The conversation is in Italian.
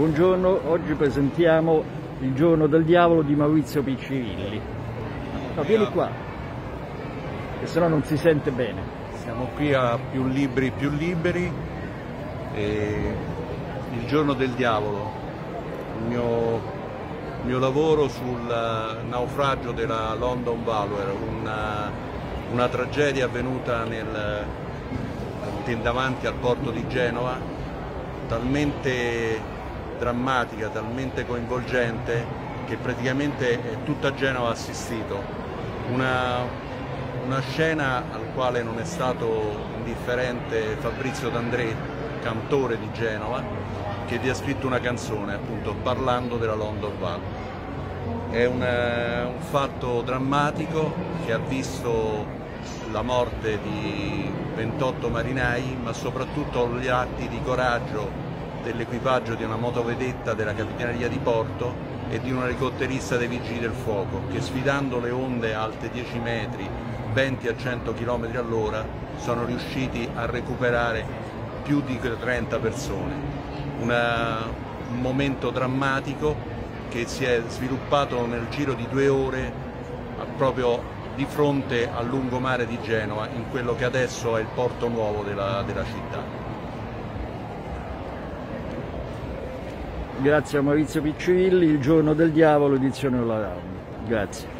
Buongiorno, oggi presentiamo Il giorno del diavolo di Maurizio Piccirilli. No, vieni qua, che sennò non si sente bene. Siamo qui a Più Libri Più Liberi, Il giorno del diavolo, il mio, il mio lavoro sul naufragio della London Valor, una, una tragedia avvenuta nel, davanti al porto di Genova, talmente drammatica, talmente coinvolgente che praticamente tutta Genova ha assistito. Una, una scena al quale non è stato indifferente Fabrizio D'André, cantore di Genova, che vi ha scritto una canzone appunto parlando della London Valley. È una, un fatto drammatico che ha visto la morte di 28 marinai, ma soprattutto gli atti di coraggio dell'equipaggio di una motovedetta della Capitaneria di Porto e di una elicotterista dei Vigili del Fuoco che sfidando le onde alte 10 metri, 20 a 100 km all'ora, sono riusciti a recuperare più di 30 persone. Una, un momento drammatico che si è sviluppato nel giro di due ore proprio di fronte al lungomare di Genova, in quello che adesso è il porto nuovo della, della città. Grazie a Maurizio Piccirilli, Il giorno del diavolo, edizione Olaround. Grazie.